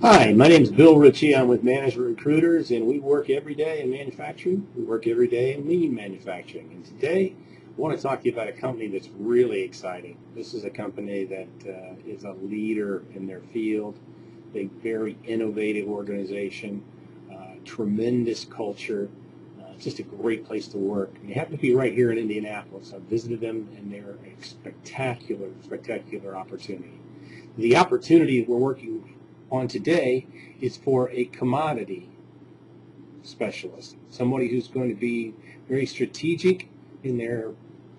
Hi, my name is Bill Ritchie. I'm with Management Recruiters, and we work every day in manufacturing. We work every day in lean manufacturing. And today, I want to talk to you about a company that's really exciting. This is a company that uh, is a leader in their field, a very innovative organization, uh, tremendous culture, uh, just a great place to work. And they happen to be right here in Indianapolis. I've visited them, and they're a spectacular, spectacular opportunity. The opportunity we're working on today is for a commodity specialist, somebody who's going to be very strategic in their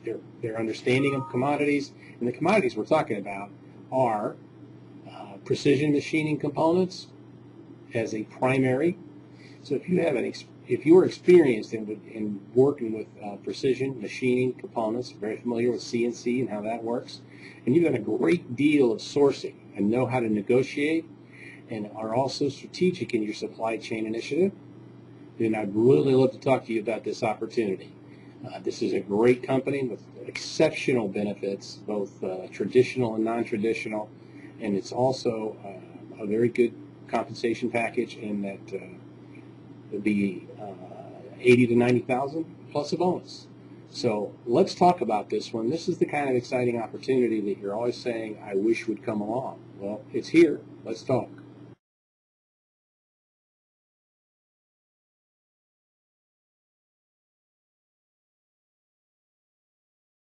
their, their understanding of commodities. And the commodities we're talking about are uh, precision machining components as a primary. So if you have an if you are experienced in, in working with uh, precision machining components, very familiar with CNC and how that works, and you've done a great deal of sourcing and know how to negotiate and are also strategic in your supply chain initiative, then I'd really love to talk to you about this opportunity. Uh, this is a great company with exceptional benefits, both uh, traditional and non-traditional, and it's also uh, a very good compensation package in that uh, be uh, 80 to 90,000 plus a bonus. So let's talk about this one. This is the kind of exciting opportunity that you're always saying, I wish would come along. Well, it's here. Let's talk.